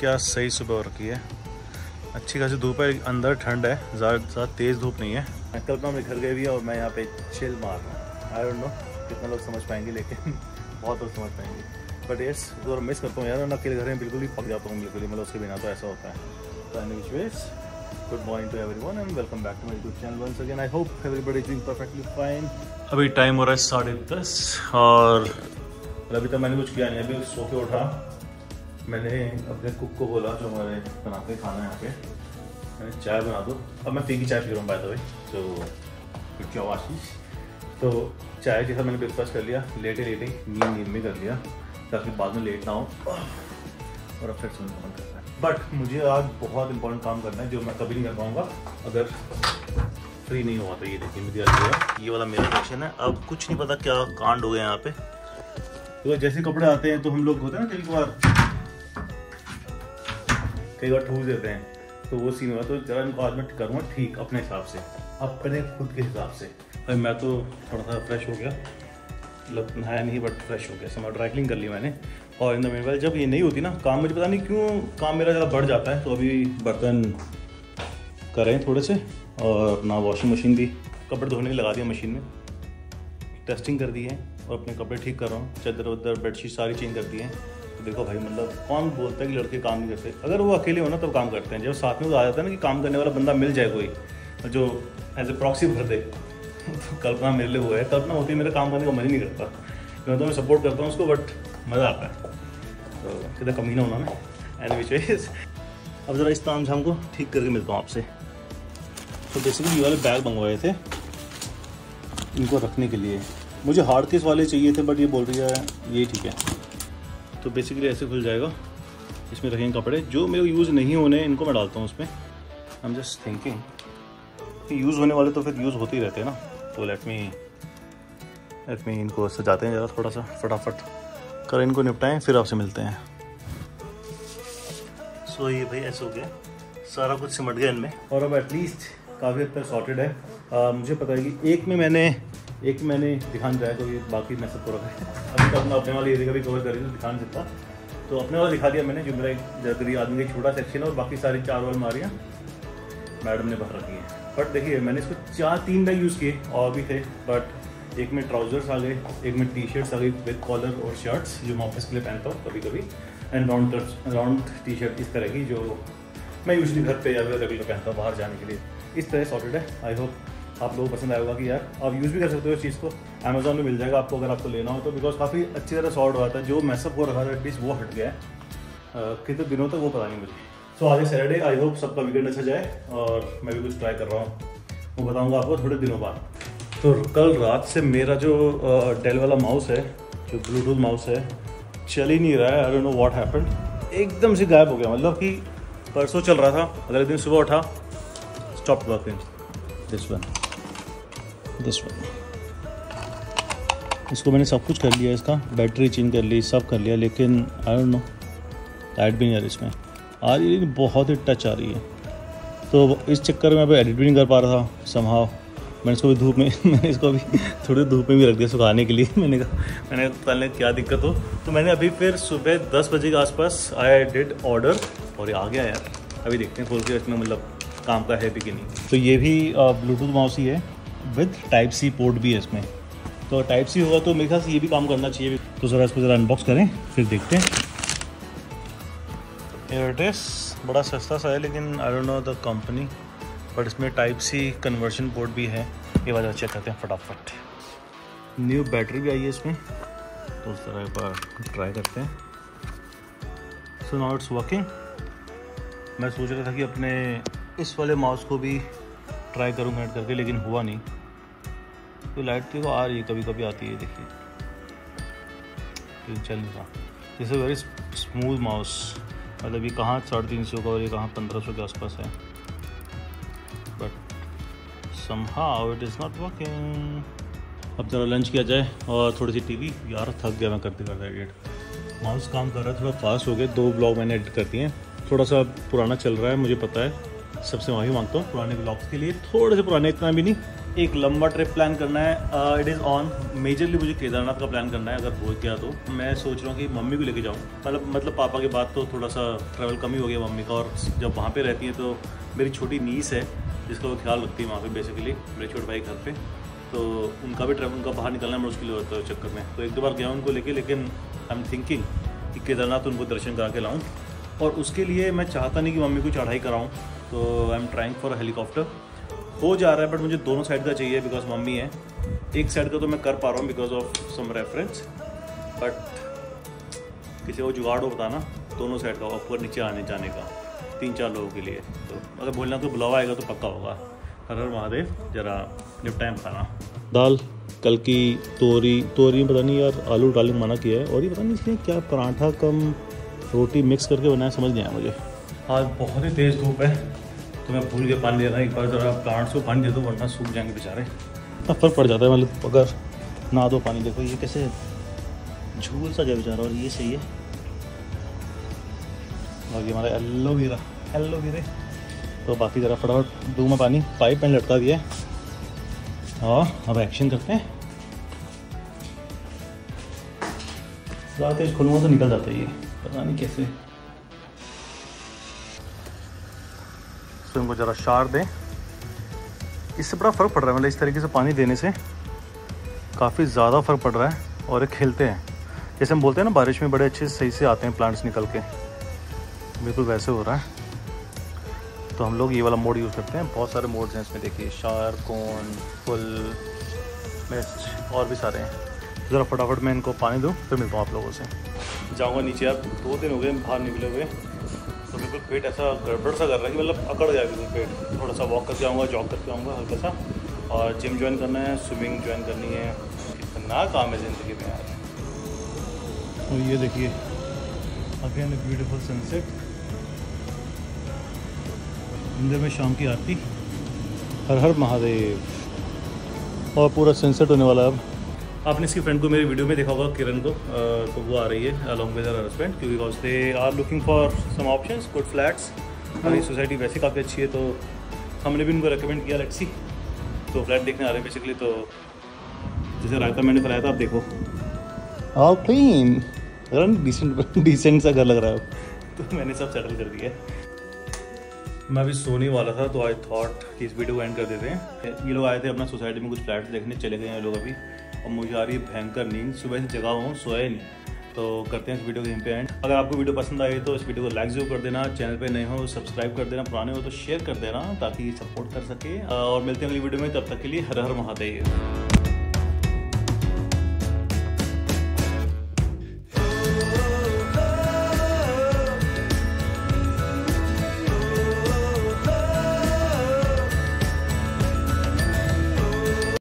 क्या सही सुबह हो रखी है? अच्छी खासी धूप है, अंदर ठंड है, ज़्यादा तेज़ धूप नहीं है। मैं कल्पना मेरे घर गए भी है और मैं यहाँ पे चिल मार रहा हूँ। आई डोंट नो कितना लोग समझ पाएँगे, लेकिन बहुत लोग समझ पाएँगे। बट येस मिस करता हूँ यार, मैं अकेले घर में बिल्कुल ही पक जाता हूँ, बिल्कुल ही मतलब उसके बिना तो ऐसा होता है। तो any which ways good morning to everyone and welcome back to my YouTube channel once again I hope everybody is perfectly fine अभी टाइम हो रहा है साढ़े दस और अभी तक मैंने कुछ किया नहीं अभी सो के उठा। मैंने अपने कुक को बोला जो हमारे बनाते खाना यहाँ पे। मैंने चाय बना दो। अब मैं फीकी चाय पी रहा हूँ बाय द वे तो क्यों आशीष तो चाय के साथ मैंने ब्रेकफास्ट कर लिया। लेटे लेटे नींद नींद में कर लिया ताकि बाद में लेट ना हो। और अब फिर सुन मन करता है। बट मुझे आज बहुत इंपॉर्टेंट काम करना है, जो मैं कभी नहीं कर पाऊँगा, अगर फ्री नहीं हुआ तो ये देखिए, मेरी है। ये वाला मेरा क्वेश्चन है। अब कुछ नहीं पता क्या कांड हो गया यहाँ पे। तो जैसे कपड़े आते हैं तो हम लोग होते हैं ना कई बार कई बार ठूस देते हैं। तो वो सीन हुआ तो जरा इनको आज मैं करूँगा ठीक अपने हिसाब से, अपने खुद के हिसाब से। अरे मैं तो थोड़ा सा फ्रेश हो गया। मतलब नहाया नहीं बट फ्रेश हो गया समय ड्राइकलिंग कर ली मैंने। और इन द मीन जब ये नहीं होती ना, काम मुझे पता नहीं क्यों काम मेरा ज़्यादा बढ़ जाता है तो अभी बर्तन करें थोड़े से, और ना वॉशिंग मशीन भी। कपड़े धोने लगा दिया मशीन में। टेस्टिंग कर दी है, और अपने कपड़े ठीक कर रहा हूँ। चादर वदर बेडशीट सारी चेंज कर दी हैं। तो देखो भाई मतलब कौन बोलता है कि लड़के काम नहीं करते? अगर वो अकेले हो ना, तब काम करते हैं। जब साथ में वो आ जाता है ना कि काम करने वाला बंदा मिल जाए कोई, जो एज ए प्रॉक्सी भर दे। तो कल्पना मेरे लिए वो है। कल्पना होती है मेरा काम करने का मन ही नहीं करता। क्योंकि तो मैं सपोर्ट करता हूँ उसको बट मज़ा आता है। तो कितना कमी ना होना मैं एंड विच वेज अब ज़रा इस ताम झाम को ठीक करके मिलता हूँ आपसे। तो बेसिकली ये वाले बैग मंगवाए थे। इनको रखने के लिए। मुझे हार्ड केस वाले चाहिए थे बट ये बोल रही है, ये ठीक है। तो बेसिकली ऐसे खुल जाएगा। इसमें रखेंगे कपड़े। जो मेरे को यूज़ नहीं होने, इनको मैं डालता हूँ उसमें। I am just thinking use होने वाले तो फिर यूज़ होते ही रहते हैं ना। तो लेट मी लेट मी इनको सजाते हैं ज़रा थोड़ा सा फटाफट। कर इनको निपटाएँ फिर आपसे मिलते हैं। सो so, ये भाई ऐसे हो गया। सारा कुछ सिमट गया इनमें। और अब एटलीस्ट काफ़ी हद तक सॉर्टेड है। आ, मुझे पता है कि एक में मैंने एक मैंने दिखान जाए तो ये बाकी मैं सबको रखा है। अभी तक अपने वाले एरिया का भी कवर कर रही हूँ सकता तो अपने वाला दिखा दिया मैंने जो मेरा एक गरीब आदमी का छोटा सेक्शन है और बाकी सारी चार वाल मारियाँ मैडम ने भर रखी है। बट देखिए, मैंने इसको चार, तीन बैग यूज़ किए, और भी थे बट एक में ट्राउजर्स आ गए, एक में टी शर्ट्स आ गई विद कॉलर और शर्ट्स जो मैं ऑफ़िस के लिए पहनता हूँ कभी कभी and round round T shirt इस तरह की, जो मैं यूजली घर पे या रेगुलर पहनता हूँ, बाहर जाने के लिए। इस तरह सॉर्टेड है। आई होप आप लोगों को पसंद आएगा कि यार, आप यूज़ भी कर सकते हो इस चीज़ को। अमेजोन में मिल जाएगा आपको, अगर आपको लेना हो तो बिकॉज़ काफ़ी अच्छी तरह सॉर्ट हुआ था। जो मैसअप हो रहा था एटलीस्ट वो हट गया है। कितने दिनों तक वो पता नहीं मुझे। सो आज सैटरडे आई होप सबका वीकेंड अच्छा जाए और मैं भी कुछ ट्राई कर रहा हूँ। वो बताऊँगा आपको थोड़े दिनों बाद। तो कल रात से मेरा जो डेल वाला माउस है, जो ब्लूटूथ माउस है, चल ही नहीं रहा है। आई नो व्हाट हैपेंड एकदम से गायब हो गया। मतलब कि परसों चल रहा था, अगले दिन सुबह उठा stop working this one this one इसको मैंने सब कुछ कर लिया, इसका बैटरी चेंज कर ली, सब कर लिया, लेकिन आई डोंट नो लाइट भी नहीं आ रही इसमें। आ रही लेकिन बहुत ही टच आ रही है। तो इस चक्कर में अभी एडिट भी नहीं कर पा रहा था समहाव मैंने इसको भी धूप में, मैंने इसको अभी थोड़ी धूप में भी रख दिया सुखाने के लिए। मैंने कहा, मैंने पहले क्या दिक्कत हो। तो मैंने अभी फिर सुबह दस बजे के आसपास आई डिड ऑर्डर और ये आ गया यार। अभी देखते हैं खोल के इसमें मतलब काम का है भी कि नहीं। तो ये भी ब्लूटूथ माउस ही है विद टाइप सी पोर्ट भी है इसमें। तो टाइप सी होगा तो मेरे ख्याल से ये भी काम करना चाहिए। तो ज़रा इसको ज़रा अनबॉक्स करें, फिर देखते हैं। एयरटेस बड़ा सस्ता सा है, लेकिन I don't know the company but इसमें टाइप सी कन्वर्शन पोर्ट भी है। ये वाला चेक करते हैं फटाफट। न्यू बैटरी भी आई है इसमें। तो उस तरह एक बार ट्राई करते हैं। सो नाउ इट्स वर्किंग मैं सोच रहा था कि अपने इस वाले माउस को भी ट्राई करूँगा ऐड करके, लेकिन हुआ नहीं। तो लाइट वो आ रही है कभी कभी आती है, देखिए। चल रहा। दिस वेरी स्मूथ माउस मतलब ये कहाँ साढ़े तीन सौ का और ये कहाँ पंद्रह सौ के आसपास है। But some how it is not working अब ज़रा लंच किया जाए और थोड़ी सी टीवी यार थक गया मैं करते करते एडिट माउस काम कर रहा है थोड़ा फास्ट हो गया। दो ब्लॉग मैंने एडिट कर दिए हैं। थोड़ा सा पुराना चल रहा है, मुझे पता है। सबसे माफ़ी माँगता हूँ पुराने ब्लॉग्स के लिए। थोड़े से पुराने, इतना भी नहीं। एक लंबा ट्रिप प्लान करना है। इट इज़ ऑन मेजरली मुझे केदारनाथ का प्लान करना है, अगर हो गया तो। मैं सोच रहा हूँ कि मम्मी को लेके जाऊँ। मतलब मतलब पापा के बाद तो थोड़ा सा ट्रैवल कम ही हो गया मम्मी का। और जब वहाँ पे रहती है तो मेरी छोटी नीस है, जिसका वो ख्याल रखती है वहाँ पे बेसिकली मेरे छोटे भाई घर पे। तो उनका भी ट्रैवल उनका बाहर निकलना मुश्किल होता है चक्कर में। तो एक दो बार गया उनको लेके, लेकिन आई एम थिंकिंग कि केदारनाथ उनको दर्शन करा के लाऊँ। और उसके लिए मैं चाहता नहीं कि मम्मी को चढ़ाई कराऊँ। तो I am trying for helicopter हो जा रहा है बट मुझे दोनों साइड का चाहिए बिकॉज़ मम्मी है। एक साइड का तो मैं कर पा रहा हूँ because of some reference but किसी को जुगाड़ हो बताना दोनों साइड का ऊपर नीचे आने जाने का तीन चार लोगों के लिए। तो अगर बोलना तो बुलावा आएगा तो पक्का होगा। हर हर महादेव जरा निपटाएँ बताना दाल कल की तोरी तोरी पता नहीं यार आलू डालिंग मना किया है और ये पता नहीं इसलिए क्या पराठा कम रोटी मिक्स करके बनाया समझ नहीं आया मुझे। आज बहुत ही तेज़ धूप है। तो मैं भूल के पानी देना एक बार ज़रा प्लांट्स को पानी दे दो, वरना सूख जाएँगे बेचारे। इतना फ़र्क पड़ जाता है मतलब अगर ना दो पानी, देखो ये कैसे झूल सा गया बेचारा और ये सही है। बाकी हमारा एलोवेरा एलोवेरा तो बाकी ज़रा फटाफट दूँ मैं पानी, पाइप मैंने लटका दिया और अब एक्शन करते हैं। ज़्यादा तेज खुलूँगा तो निकल जाता है ये, पता नहीं कैसे। तो इनको ज़रा शार दें। इससे बड़ा फ़र्क पड़ रहा है मतलब इस तरीके से पानी देने से काफ़ी ज़्यादा फ़र्क पड़ रहा है और ये खिलते हैं। जैसे हम बोलते हैं ना, बारिश में बड़े अच्छे सही से आते हैं प्लांट्स निकल के। बिल्कुल वैसे हो रहा है। तो हम लोग ये वाला मोड यूज़ करते हैं। बहुत सारे मोड्स हैं इसमें, देखिए, शार, कौन, फुल मिस्ट और भी सारे हैं। ज़रा फटाफट मैं इनको पानी दूँ, फिर मिलता हूँ आप लोगों से। जाऊँगा नीचे, यार, दो दिन हो गए बाहर निकले हुए। तो बिल्कुल पेट ऐसा गड़बड़ सा कर रहा है कि मतलब अकड़ गया बिल्कुल पेट। थोड़ा सा वॉक करके आऊँगा जॉग करके आऊँगा हल्का सा और जिम ज्वाइन करना है स्विमिंग ज्वाइन करनी है। इतना काम है ज़िंदगी में यार। और ये देखिए अगेन ब्यूटीफुल सनसेट मंदिर में शाम की आरती। हर हर महादेव। और पूरा सनसेट होने वाला है अब। आपने इसकी फ्रेंड को मेरी वीडियो में देखा होगा किरण को तो वो आ रही है अलॉन्ग विद हर हस्बैंड क्योंकि because they are looking for some options good flats हमारी सोसाइटी वैसे काफ़ी अच्छी है तो हमने भी उनको रिकमेंड किया लेट्स सी तो फ्लैट देखने आ रहे हैं बेसिकली तो जैसे रायता मैंने कराया था आप देखो। ऑल क्लीन डिसेंट डिसेंट सा घर लग रहा है। तो मैंने सब सेटल कर दिया। मैं अभी सोने वाला था तो आई थॉट कि इस वीडियो को एंड कर देते हैं। ये लोग आए थे अपना सोसाइटी में कुछ फ्लैट देखने, चले गए हैं लोग अभी। और मुझे आ रही है भयंकर नींद, सुबह से जगा हूँ, सोया नहीं। तो करते हैं इस वीडियो को यहीं पे एंड अगर आपको वीडियो पसंद आई तो इस वीडियो को लाइक ज़रूर कर देना चैनल पे नए हो सब्सक्राइब कर देना, पुराने हो तो शेयर कर देना, ताकि सपोर्ट कर सके। और मिलते हैं अगली वीडियो में, तब तक के लिए हर हर महादेव।